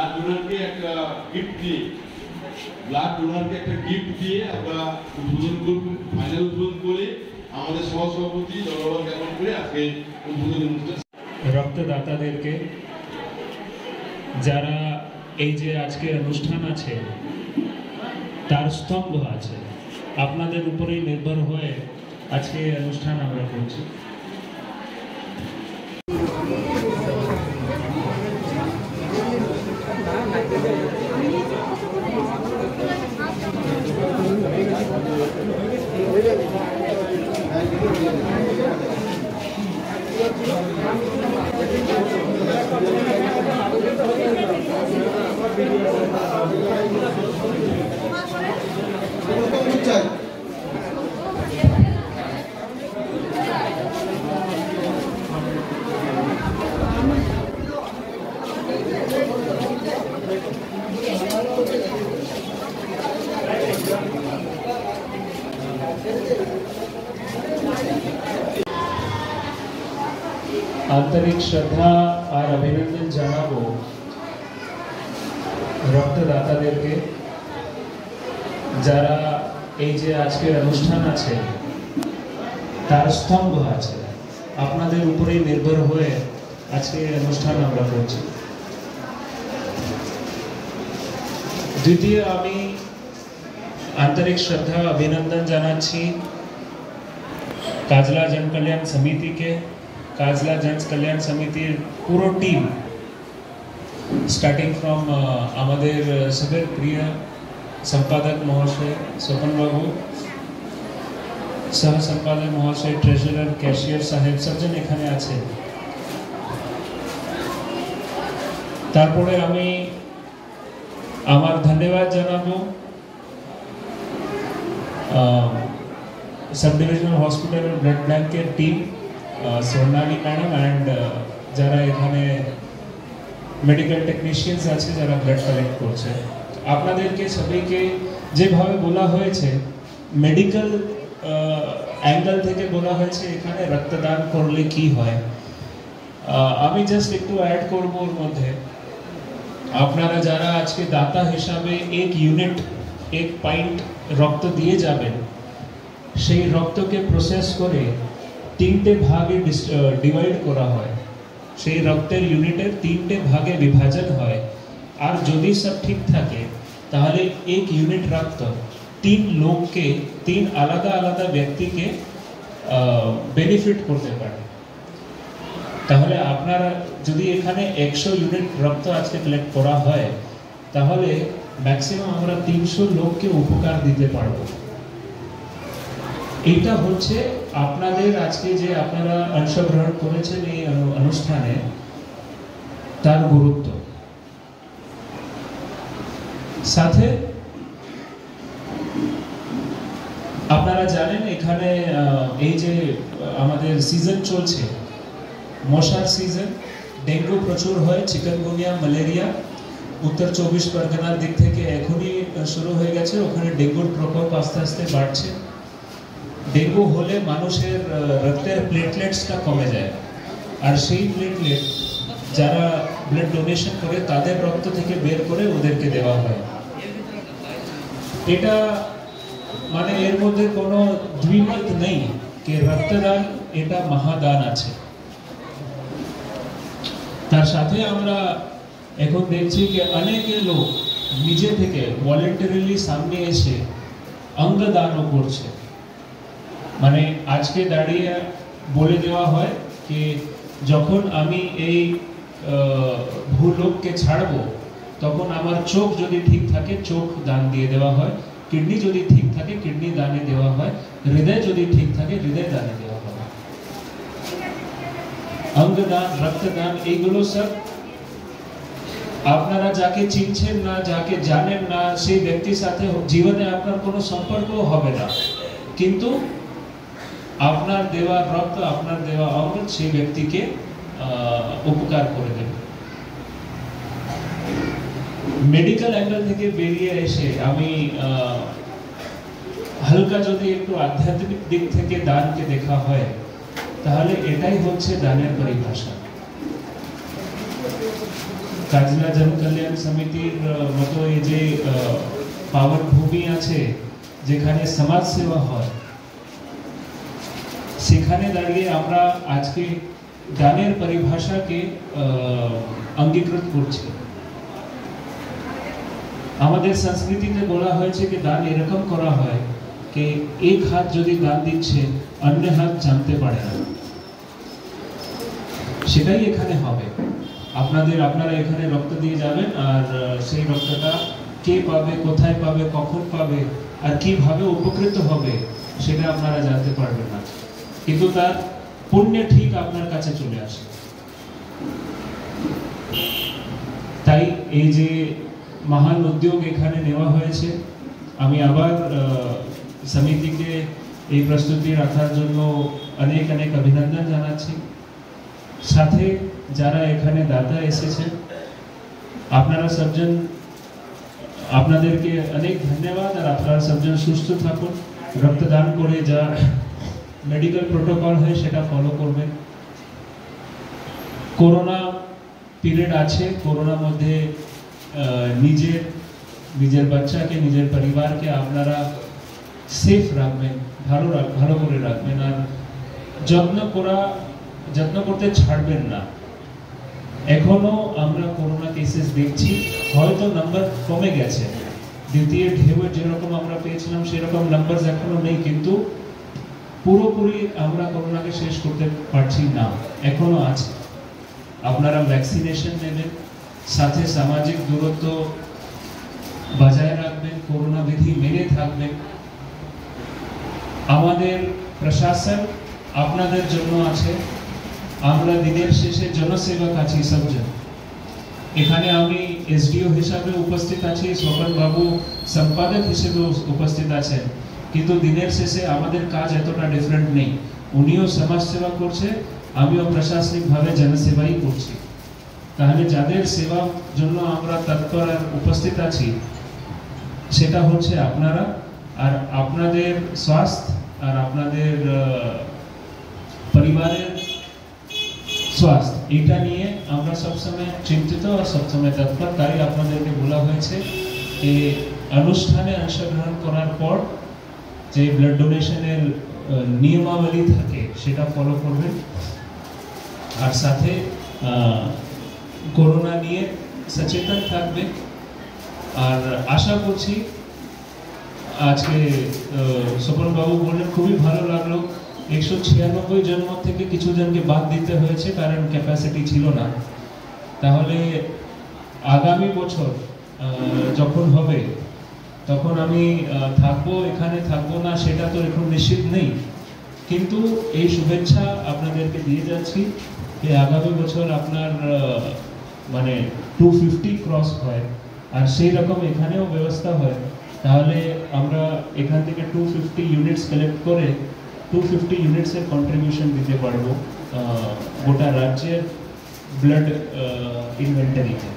Blood ডোনারকে একটা gift দিয়ে blood ডোনারকে একটা গিফট দিয়ে আমরা উদ্বোধন করব ফাইনাল উদ্বোধন করে আমাদের সহসভাপতি জনগণ জ্ঞাপন করে আজকে উদ্বোধনী অনুষ্ঠান রক্তদাতাদেরকে, যারা এই যে আজকে অনুষ্ঠান আছে, তার স্তম্ভ আছে, আপনাদের উপরেই নির্ভর হয়ে আজকে অনুষ্ঠান আমরা করছি। Thank you. শ্রদ্ধা আর অভিনন্দন জানাব রক্তদাতাদেরকে, যারা এই যে আজকের অনুষ্ঠান আছে, তার স্তম্ভ আছে। আপনাদের উপরেই নির্ভর হয়ে আজকে অনুষ্ঠান আমরা করছি। দ্বিতীয় আমি আন্তরিক শ্রদ্ধা, অভিনন্দন জানাচ্ছি কাজলা জন কল্যাণ সমিতিকে। কাজলা জন কল্যাণ সমিতির পুরো টিম স্টার্টিং ফ্রম আমাদের সবের প্রিয় সম্পাদক মহাশয় স্বপন বাবু সহ সম্পাদক মহাশয় ট্রেজারার ক্যাশিয়ার সাহেব সবজন এখানে আছে তারপরে আমি আমার ধন্যবাদ জানাব সাব ডিভিশনাল হসপিটাল ব্লাড ব্যাংকের টিম সোনালি ম্যাডাম অ্যান্ড যারা এখানে মেডিকেল টেকনিশিয়ানস আছে যারা ব্লাড কালেক্ট করছে আপনাদেরকে সবাইকে যেভাবে বলা হয়েছে মেডিকেল অ্যাঙ্গেল থেকে বলা হয়েছে এখানে রক্তদান করলে কি হয়। আহ, আমি জাস্ট একটু অ্যাড করব ওর মধ্যে। আপনারা যারা আজকে দাতা হিসাবে এক ইউনিট এক পাইন্ট রক্ত দিয়ে যাবেন সেই রক্তকে প্রসেস করে তিনটে ভাগে ডিভাইড করা হয়। সেই রক্তের ইউনিটের তিনটে ভাগে বিভাজন হয়। আর যদি সব ঠিক থাকে, তাহলে এক ইউনিট রক্ত তিন লোককে, তিন আলাদা আলাদা ব্যক্তিকে বেনিফিট করতে পারে। তাহলে আপনারা যদি এখানে একশো ইউনিট রক্ত আজকে কালেক্ট করা হয়, তাহলে ম্যাক্সিমাম আমরা তিনশো লোককে উপকার দিতে পারব। এটা হচ্ছে আপনাদের আজকে যে আপনারা অংশগ্রহণ করেছেন এই অনুষ্ঠানে, তার গুরুত্ব। সাথে, আপনারা জানেন এখানে এই যে আমাদের সিজন চলছে, মশার সিজন ডেঙ্গু প্রচুর হয়, চিকেনগুনিয়া ম্যালেরিয়া উত্তর চব্বিশ পরগনার দিক থেকে এখনই শুরু হয়ে গেছে, ওখানে ডেঙ্গুর প্রকোপ আস্তে আস্তে বাড়ছে। ডেঙ্গু হলে মানুষের রক্তের প্লেটলেটসটা কমে যায়। আর সেই প্লেটলেট যারা ব্লাড ডোনেশন করে, তাদের রক্ত থেকে বের করে ওদেরকে দেওয়া হয়। এটা মানে এর মধ্যে কোনো দ্বিমত নেই যে রক্তদান, এটা মহাদান আছে। তার সাথে আমরা এখন দেখছি যে অনেকে লোক নিজে থেকে ভলেন্টারিলি সামনে এসে অঙ্গদানও করছে। মানে আজকে দাঁড়িয়ে বলে দেওয়া হয় যে যখন আমি এই ভূলোককে ছাড়বো, তখন আমার চোখ যদি ঠিক থাকে, চোখ দান দিয়ে দেওয়া হয়, কিডনি যদি ঠিক থাকে, কিডনি দানে দেওয়া হয়, হৃদয় যদি ঠিক থাকে, হৃদয় দানে দেওয়া হয়। অঙ্গদান, রক্তদান, এইগুলো সব আপনারা যাকে চিনছেন না, যাকে জানেন না, সেই ব্যক্তির সাথে জীবনে আপনার কোনো সম্পর্ক হবে না। কিন্তু আপনার দেওয়া রক্ত, আপনার দেওয়া অমৃত সেই ব্যক্তিকে উপকার করে দেবে। মেডিকেল অ্যাঙ্গেল থেকে বেরিয়ে এসে আমি হালকা যদি একটু আধ্যাত্মিক দিক থেকে দানকে দেখা হয়, তাহলে এটাই হচ্ছে দানের পরিভাষা। কাজলা জন কল্যাণ সমিতির মতো এই যে পাওয়ার ভূমি আছে, যেখানে সমাজ সেবা হয় সেখানে দাঁড়িয়ে আমরা আজকে দানের পরিভাষাকে অঙ্গীকৃত করছি। আমাদের সংস্কৃতিতে বলা হয়েছে যে দান এরকম করা হয় যে এক হাত যদি দান দিচ্ছে, অন্য হাত জানতে পারে না। সেটাই এখানে হবে। আপনাদের, আপনারা এখানে রক্ত দিয়ে যাবেন আর সেই রক্তটা কে পাবে, কোথায় পাবে, কখন পাবে, আর কীভাবে উপকৃত হবে, সেটা আপনারা জানতে পারবেন না। কিন্তু তার পুণ্য ঠিক আপনার কাছে চলে আসে। তাই এই যে মহান উদ্যোগ এখানে নেওয়া হয়েছে, আমি আবার সমিতিকে এই প্রস্তুতি রাখার জন্য অনেক অনেক অভিনন্দন জানাচ্ছি। সাথে যারা এখানে দাদা এসেছে আপনারা সবজন আপনাদেরকে অনেক ধন্যবাদ আর আপনারা সবজন সুস্থ থাকুন, রক্তদান করে যা মেডিকেল প্রোটোকল হয় সেটা ফলো করবেন করোনা পিরিয়ড আছে করোনার মধ্যে নিজের নিজের বাচ্চাকে, নিজের পরিবারকে আপনারা সেফ রাখবেন, ভালো রাখ- ভালো করে রাখবেন আর যত্ন করা, যত্ন করতে ছাড়বেন না। এখনও আমরা করোনা কেসেস দেখছি, হয়তো নাম্বার কমে গেছে। দ্বিতীয় ঢেউয়ে যেরকম আমরা পেয়েছিলাম, সেরকম নাম্বার এখনও নেই, কিন্তু পুরোপুরি আমরা করোনাকে শেষ করতে পারছি না। এখনও আছে। আপনারা ভ্যাকসিনেশন নেবেন, সাথে সামাজিক দূরত্ব বজায় রাখবেন, করোনা বিধি মেনে থাকবেন। আমাদের প্রশাসন আপনাদের জন্য আছে। আমরা দিনের শেষে জনসেবক আছি সবজন। এখানে আমি এসডিও হিসাবে উপস্থিত আছি স্বপন বাবু সম্পাদক হিসেবে উপস্থিত আছেন। কিন্তু দিনের শেষে আমাদের কাজ এতটা ডিফারেন্ট নেই। উনিও সমাজ সেবা করছে, আমিও প্রশাসনিকভাবে জনসেবাই করছি। তাহলে যাদের সেবার জন্য আমরা তৎপর উপস্থিত আছি, সেটা হচ্ছে আপনারা আর আপনাদের স্বাস্থ্য আর আপনাদের পরিবারের স্বাস্থ্য। এটা নিয়ে আমরা সবসময় চিন্তিত আর সবসময় তৎপর। তাই আপনাদেরকে বলা হয়েছে যে, অনুষ্ঠানে অংশগ্রহণ করার পর যে ব্লাড ডোনেশনের নিয়মাবলী থাকে, সেটা ফলো করবেন আর সাথে করোনা নিয়ে সচেতন থাকবে। আর আশা করছি, আজকে স্বপন বাবু বললেন, খুবই ভালো লাগল। একশো ছিয়ানব্বই জন থেকে কিছু জনকে বাদ দিতে হয়েছে, কারণ ক্যাপাসিটি ছিল না। তাহলে আগামী বছর যখন হবে তখন আমি থাকব, এখানে থাকব না, সেটা তো এখন নিশ্চিত নেই। কিন্তু এই শুভেচ্ছা আপনাদেরকে দিয়ে যাচ্ছি যে আগামী বছর আপনার মানে টু ফিফটি ক্রস হয় আর সেই রকম এখানেও ব্যবস্থা হয়। তাহলে আমরা এখান থেকে টু ফিফটি ইউনিটস কালেক্ট করে টু ফিফটি ইউনিটসের কন্ট্রিবিউশন দিতে পারব গোটা রাজ্যের ব্লাড ইনভেন্টারিতে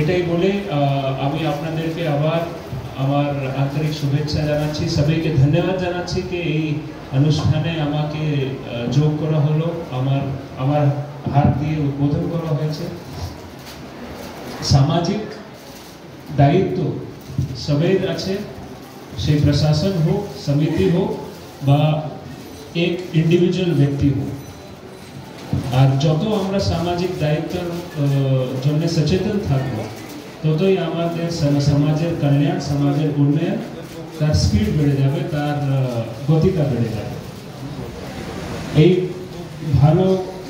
এটাই বলে আহ, আমি আপনাদেরকে আবার আমার আন্তরিক শুভেচ্ছা জানাচ্ছি। সবাইকে ধন্যবাদ জানাচ্ছি যে এই অনুষ্ঠানে আমাকে আহ, যোগ করা হলো। আমার আমার হাত দিয়ে উদ্বোধন করা হয়েছে। সামাজিক দায়িত্ব সবের আছে। সেই প্রশাসন হোক সমিতি হোক বা এক ইন্ডিভিজুয়াল ব্যক্তি হোক। আর যত আমরা সামাজিক দায়িত্বের জন্য সচেতন থাকব, ততই আমাদের সমাজের কল্যাণ, সমাজের উন্নয়ন, তার স্পিড বেড়ে যাবে, তার গতিটা বেড়ে যাবে। এই ভালো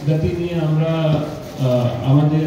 গতি নিয়ে আমরা আমাদের